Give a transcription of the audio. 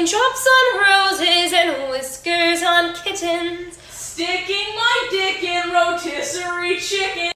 Raindrops on roses and whiskers on kittens. Sticking my dick in rotisserie chicken.